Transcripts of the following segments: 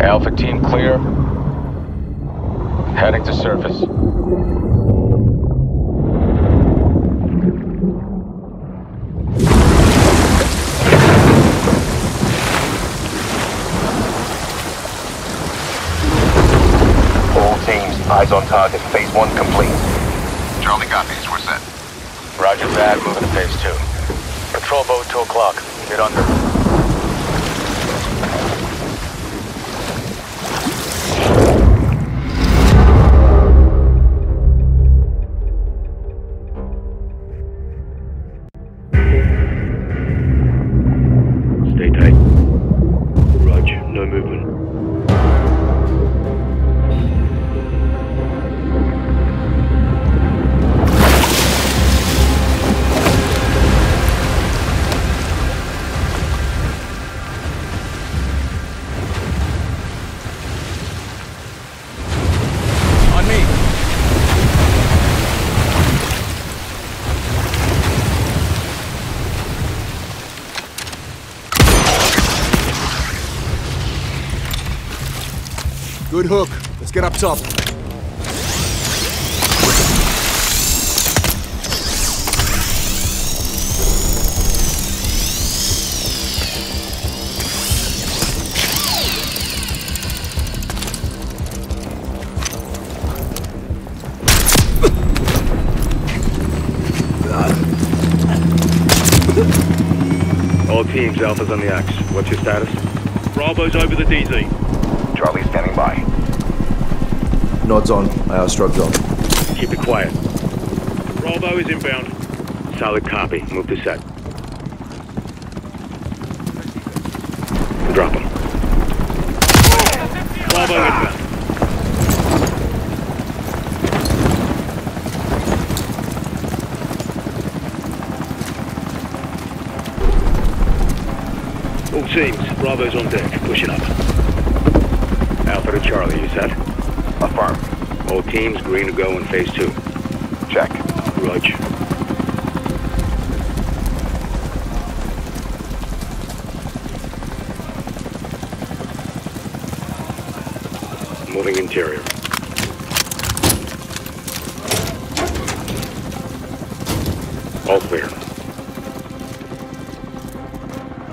Alpha team clear. Heading to surface. All teams, eyes on target. Phase one complete. Charlie copies. We're set. Roger that, moving to phase two. Patrol boat 2 o'clock. Get under. Good hook. Let's get up top. All teams, Alpha's on the X. What's your status? Bravo's over the DZ. Charlie standing by. Nods on. IR strobes on. Keep it quiet. Bravo is inbound. Solid copy. Move to set. Drop him. Bravo inbound. All teams, Bravo's on deck. Pushing up. Alpha to Charlie, you set? Affirm. All teams green to go in phase two. Check. Roger. Moving interior. All clear.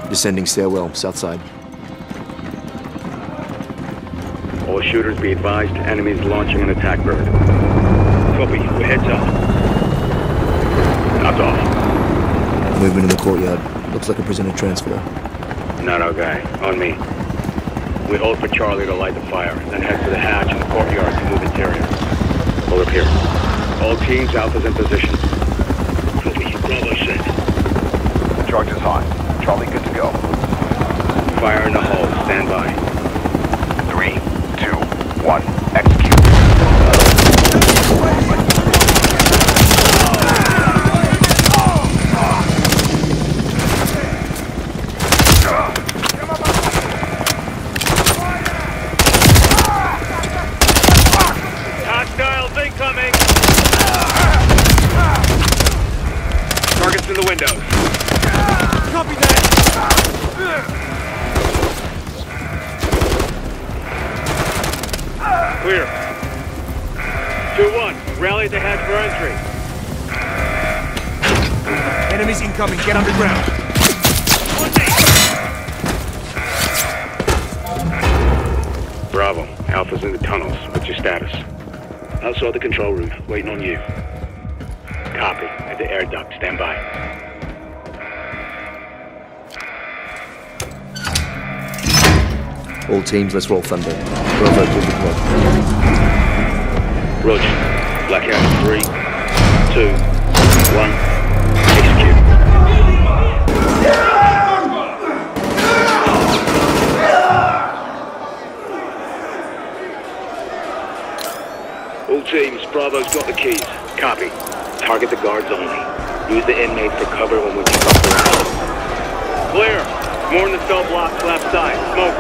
Descending stairwell, south side. All shooters be advised, enemies launching an attack bird. Copy, we're heads up. Knocked off. Movement in the courtyard. Looks like a prisoner transfer. Not our guy. On me. We hold for Charlie to light the fire, then head for the hatch in the courtyard to move interior. Hold up here. All teams, Alpha's in position. Copy, Bravo set. Charge is hot. Charlie good Rally at the hatch for entry. Enemies incoming. Get underground. Bravo. Alpha's in the tunnels. What's your status? Outside the control room, waiting on you. Copy. At the air duct. Stand by. All teams, let's roll thunder. Bravo, pull the. Roger. Blackout. Three, two, one. Execute. All teams, Bravo's got the keys. Copy. Target the guards only. Use the inmates for cover when we pick up around. Clear. More in the cell blocks left side. Smoke.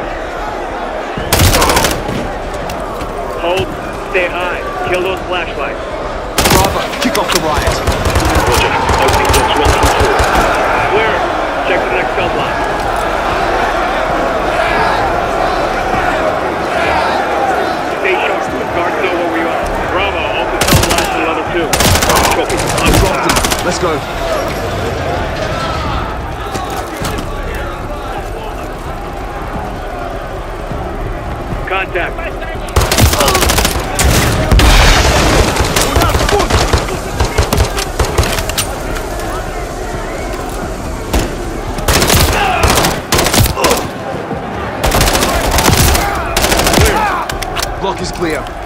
Hold. Stay high. Kill those flashlights. Bravo, kick off the riot. Roger. Opening looks one through two. Clear. Check the next cell block. Stay sharp. The guards know where we are. Bravo. Open cell blocks to level two. Copy. I've dropped him. Let's go. Contact. Block is clear. Heading down. Alpha 1 to Bravo 1. Open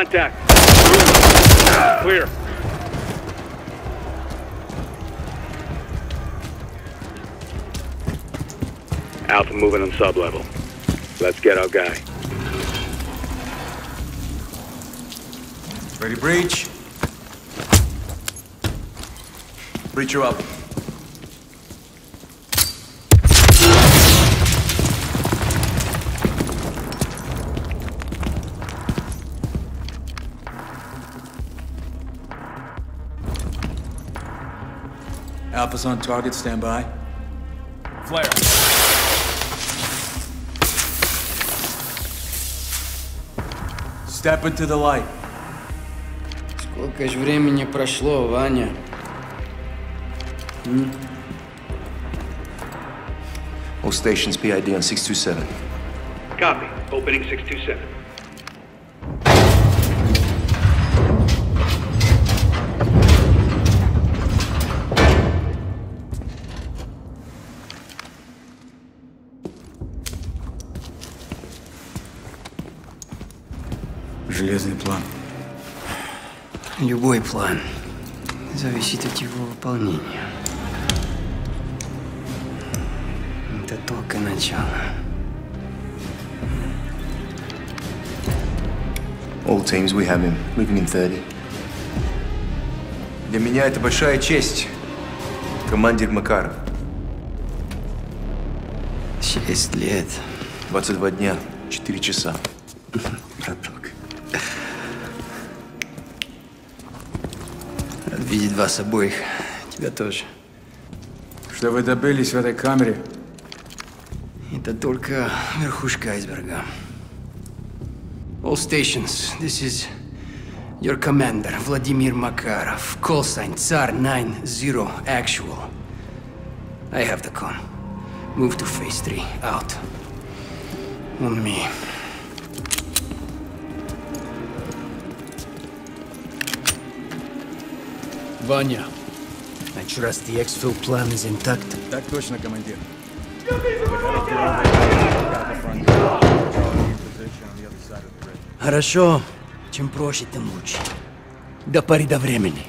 Contact. Clear. Alpha moving on sub-level. Let's get our guy. Ready, breach? Breacher up. Alpha's on target, stand by. Flare. Step into the light. Сколько ж времени прошло, Ваня? All stations PID on 627. Copy. Opening 627. Железный план. Любой план зависит от его выполнения. Это только начало. All teams, we have him. Moving in 30. Для меня это большая честь. Командир Макаров. Шесть лет, 22 дня, 4 часа. браток. Рад видеть вас обоих. Тебя тоже. Что вы добились в этой камере? Это только верхушка айсберга. All stations, this is your commander, Vladimir Makarov. Call sign Tsar 9-0, actual. I have the con. Move to phase 3, out. On me. Vanya, I trust the exfil plan is intact. Так точно, командир. Хорошо. Чем проще, тем лучше. До поры до времени.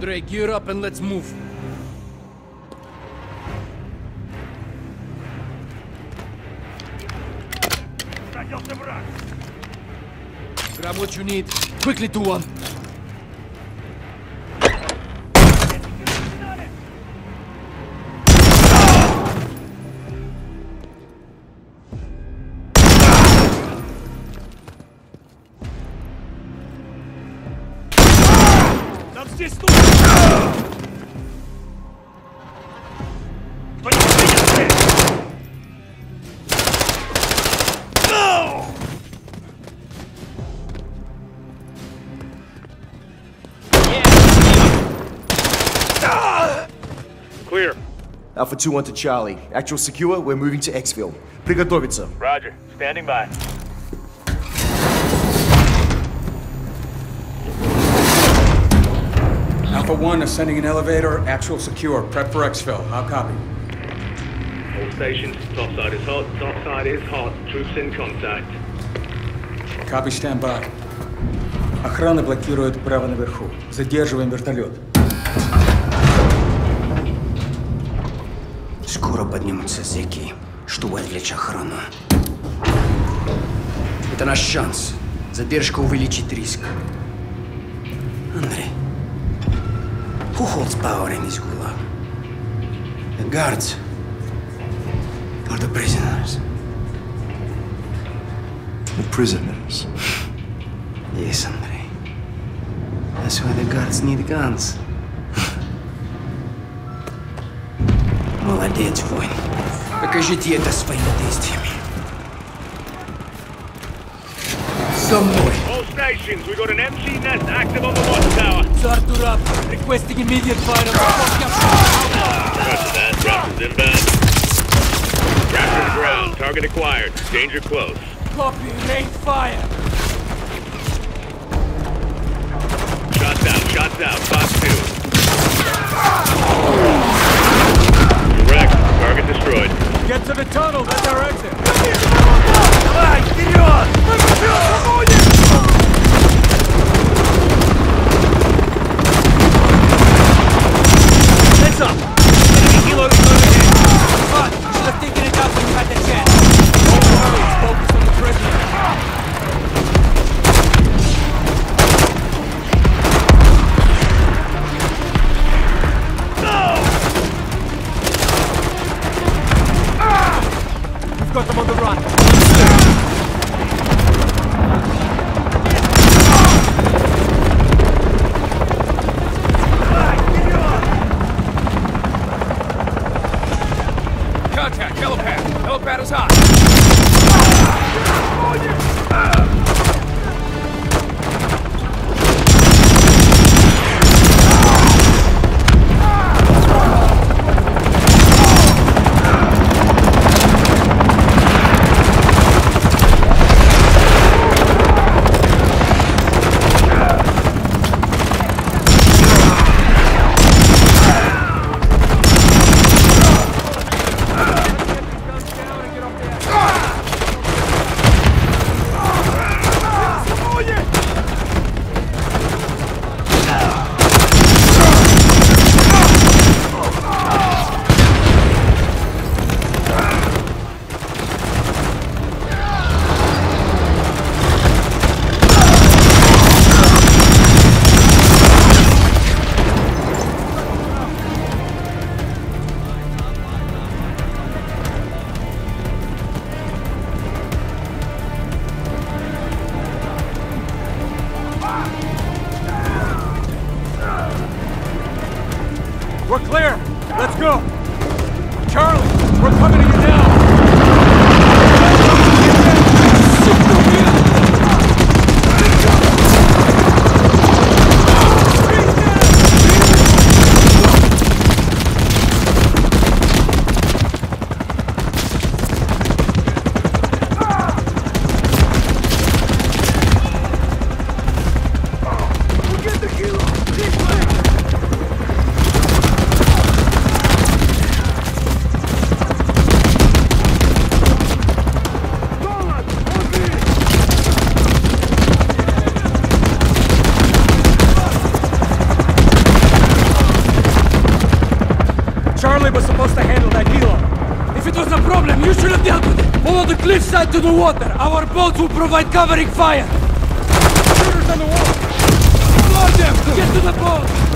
Andrei, gear up and let's move. Grab what you need. Quickly to Clear. Alpha two one to Charlie. Actual secure, we're moving to exfil. Приготовиться. Roger. Standing by. Alpha 1 ascending an elevator, actual secure. Prep for exfil. I'll copy. All stations, top side is hot, top side is hot. Troops in contact. Copy, stand by. Охрана блокирует право наверху. Задерживаем вертолет. Скоро поднимутся зеки, чтобы отвлечь охрану. Это наш шанс. Задержка увеличит риск. Андрей, who holds power in this gulag? The guards or the prisoners? The prisoners. Yes, Андрей. That's why the guards need guns. Молодец, воин. Покажите это своими действиями. За мной! All stations, we got an MC nest active on the watchtower. Arthur up. Requesting immediate fire on the Roger that. Raptors inbound. Raptors ground. Target acquired. Danger close. Copy. Rain fire. Shots out. Shots out. Fox 2. We're clear. Let's go. Charlie, we're coming to cliffside to the water. Our boats will provide covering fire. Shooters on the wall. Flood them. Get to the boat.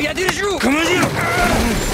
il y a